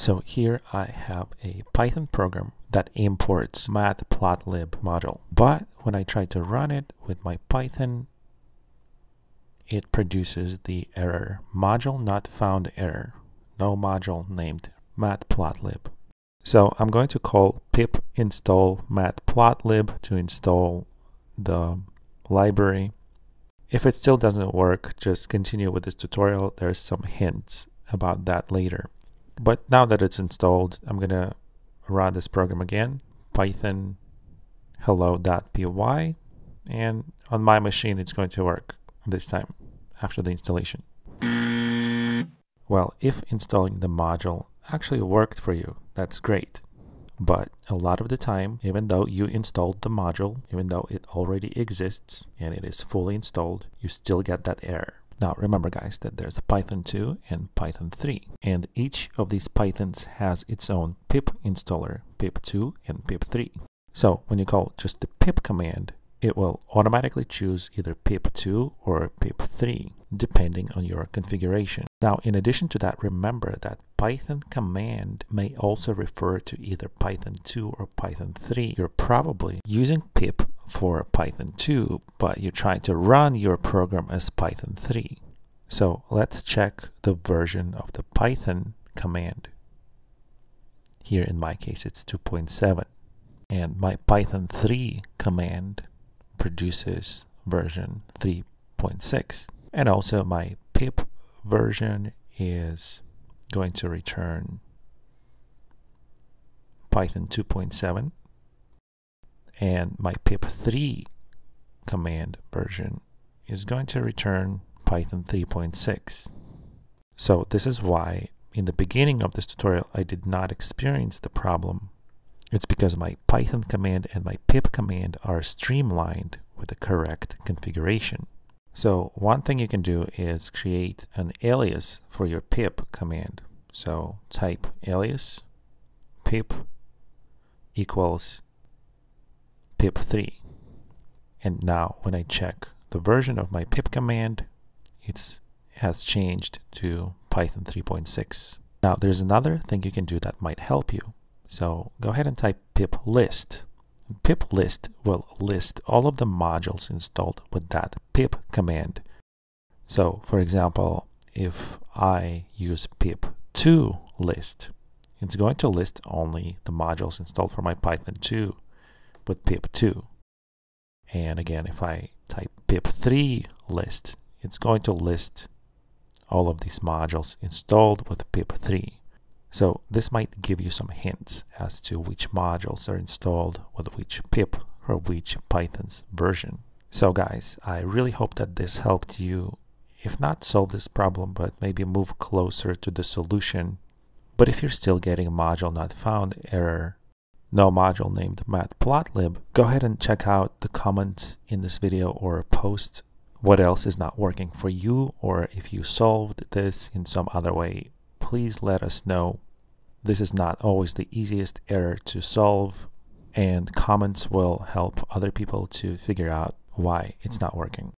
So here I have a Python program that imports matplotlib module. But when I try to run it with my Python, it produces the error module not found error. No module named matplotlib. So I'm going to call pip install matplotlib to install the library. If it still doesn't work, just continue with this tutorial. There's some hints about that later. But now that it's installed, I'm going to run this program again, python hello.py, and on my machine it's going to work this time after the installation. Well, if installing the module actually worked for you, that's great. But a lot of the time, even though you installed the module, even though it already exists and it is fully installed, you still get that error. Now remember guys that there's Python 2 and Python 3 and each of these Pythons has its own pip installer, pip2 and pip3. So when you call just the pip command, it will automatically choose either pip2 or pip3 depending on your configuration. Now in addition to that remember that Python command may also refer to either Python 2 or Python 3. You're probably using pip for Python 2, but you're trying to run your program as Python 3. So let's check the version of the Python command. Here in my case it's 2.7 and my Python 3 command produces version 3.6 and also my pip version is going to return Python 2.7 and my pip3 command version is going to return Python 3.6. So this is why in the beginning of this tutorial I did not experience the problem. It's because my Python command and my pip command are streamlined with the correct configuration. So one thing you can do is create an alias for your pip command. So type alias pip equals pip3. And now when I check the version of my pip command, it has changed to Python 3.6. Now there's another thing you can do that might help you. So go ahead and type pip list pip list will list all of the modules installed with that pip command. So for example, if I use pip2 list, it's going to list only the modules installed for my Python 2 with pip2. And again, if I type pip3 list, it's going to list all of these modules installed with pip3. So this might give you some hints as to which modules are installed with which pip or which Python's version. So guys, I really hope that this helped you, if not solve this problem, but maybe move closer to the solution. But if you're still getting a module not found error, no module named matplotlib, go ahead and check out the comments in this video or post what else is not working for you or if you solved this in some other way please let us know. This is not always the easiest error to solve and comments will help other people to figure out why it's not working.